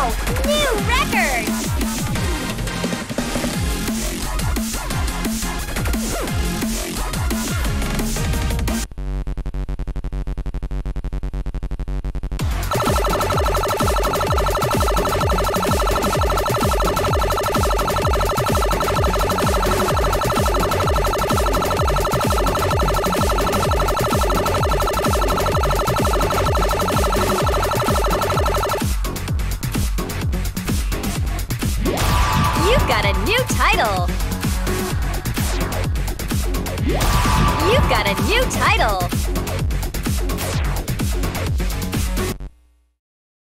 New record! New title! You've got a new title!